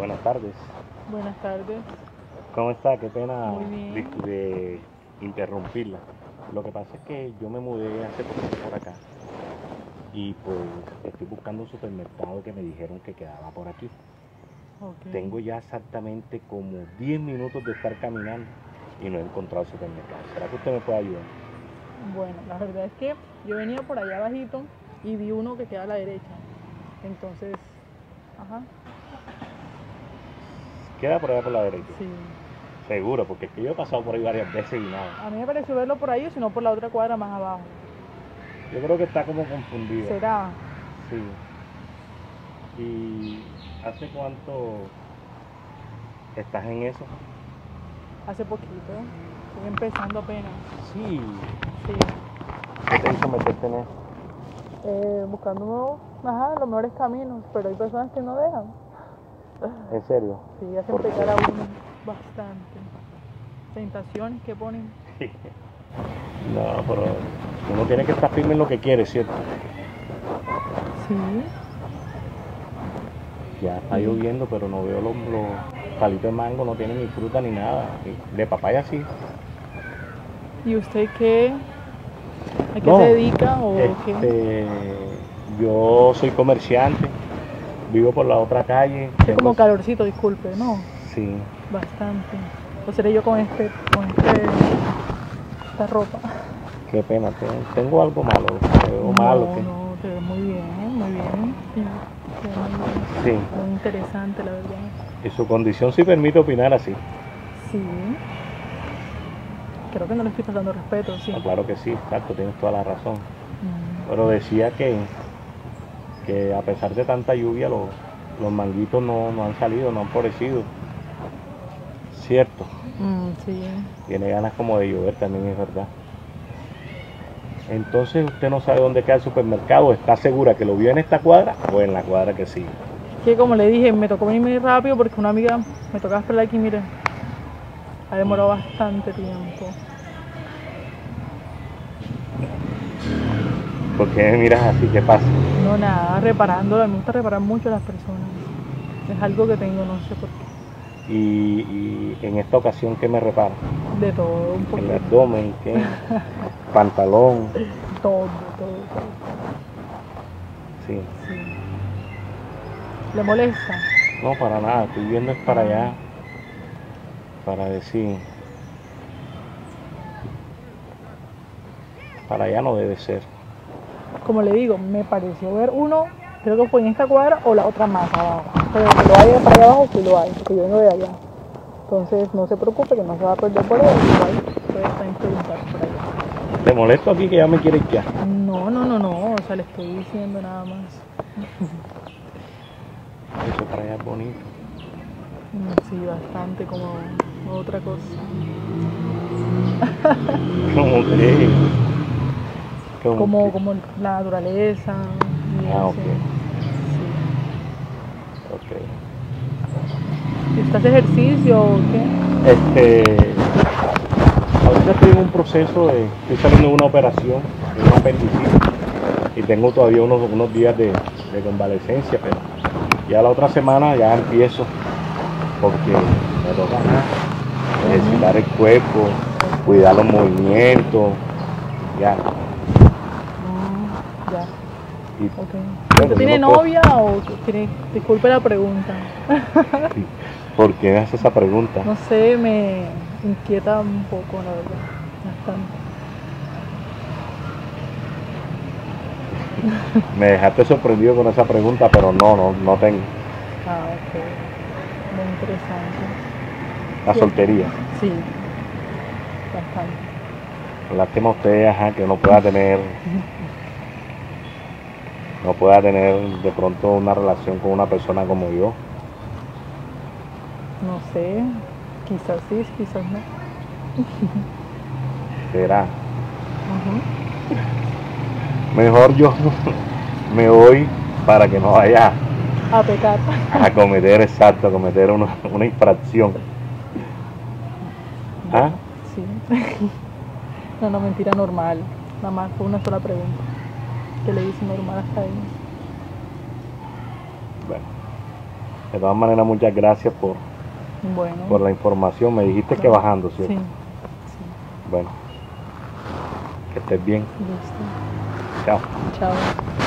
Buenas tardes. Buenas tardes. ¿Cómo está? Qué pena de, de interrumpirla. Lo que pasa es que yo me mudé hace poco por acá y pues estoy buscando un supermercado que me dijeron que quedaba por aquí. Ok. Tengo ya exactamente como 10 minutos de estar caminando y no he encontrado supermercado. ¿Será que usted me puede ayudar? Bueno, la verdad es que yo venía por allá abajito y vi uno que queda a la derecha. Entonces, ajá, Queda por allá por la derecha. sí. Seguro, porque es que yo he pasado por ahí varias veces y nada. A mí me pareció verlo por ahí, o si no por la otra cuadra más abajo. Yo creo que está como confundido. ¿Será? Sí. ¿Y hace cuánto estás en eso? Hace poquito. Estoy empezando apenas. Sí. Sí. ¿Qué te hizo meterte en eso? Eh, buscando nuevos, ajá, los mejores caminos, pero hay personas que no dejan. ¿En serio? Sí, hacen pecar a uno bastante. Tentaciones que ponen. No, pero uno tiene que estar firme en lo que quiere, ¿cierto? Sí. Ya está lloviendo, pero no veo los, los palitos de mango, no tienen ni fruta ni nada. De papaya sí. ¿Y usted qué? ¿A qué No, se dedica o qué? Este, yo soy comerciante, vivo por la otra calle. Hace como calorcito, disculpe, ¿no? Sí, Bastante. O seré yo con este, con este, esta ropa. qué pena, te- tengo algo malo, veo no, no, te ves muy bien, muy bien. Sí, muy bien. Sí, Muy interesante, la verdad. y su condición sí permite opinar así. Sí. Creo que no le estoy faltando respeto, sí. Ah, claro que sí, exacto, tienes toda la razón. Mm, Pero decía que, a pesar de tanta lluvia, los, los manguitos no, no han salido, no han florecido. Cierto, mm, sí. tiene ganas como de llover también, es verdad. Entonces usted no sabe dónde queda el supermercado, ¿está segura que lo vio en esta cuadra o en la cuadra que sigue? Que como le dije, me tocó venirme rápido porque una amiga me tocaba esperar aquí, mire. Ha demorado bastante tiempo. ¿Por qué me miras así? ¿Qué pasa? No, nada, reparando, me gusta reparar mucho a las personas. Es algo que tengo, no sé por qué. Y, y en esta ocasión, ¿qué me repara? De todo, un El poquito. abdomen, ¿qué? Pantalón, Todo, todo, todo. sí. Sí. ¿Le molesta? No, para nada, estoy viendo es para allá, para decir, para allá no debe ser. Como le digo, me pareció ver uno, creo que fue en esta cuadra o la otra más abajo. Pero que lo hay para allá abajo, sí lo hay, porque yo vengo de allá. Entonces no se preocupe que no se va a perder por ahí, igual puede también preguntar por allá. ¿Te molesto aquí que ya me quieres ya? No, no, no, no, o sea, le estoy diciendo nada más. Eso para allá es bonito. Mm, Sí, bastante como otra cosa. ¿Cómo que? ¿Cómo Como, como la naturaleza. y Ah, eso. ok. Sí. Ok. ¿Y usted hace ejercicio o qué? Este, ahorita estoy en un proceso de, estoy saliendo de una operación, de una apendicitis, y tengo todavía unos, unos días de, de convalecencia, pero ya la otra semana ya empiezo, porque me toca ejercitar el cuerpo, cuidar los movimientos, ya. Ya, Y, ok. Bueno, ¿Usted yo tiene no puedo- novia o disculpe la pregunta? ¿Por qué me hace esa pregunta? No sé, me inquieta un poco, la verdad. Bastante. Me dejaste sorprendido con esa pregunta, pero no, no, no tengo. Ah, ok. Muy interesante. La soltería. Sí, bastante. Lástima usted, ajá, que no pueda tener, no pueda tener de pronto una relación con una persona como yo. No sé, quizás sí, quizás no. Será. Mejor yo me voy para que no vaya A pecar. a cometer, exacto, a cometer una, una infracción. ¿Ah? Sí. No, no, mentira normal. Nada más fue una sola pregunta. Que le hice normal hasta ahí. Bueno, De todas maneras, muchas gracias por, Bueno. por la información. Me dijiste que bajando, ¿cierto? Sí. Bueno, que estés bien. Listo. Chao. Chao.